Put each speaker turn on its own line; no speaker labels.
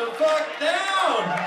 the fuck down!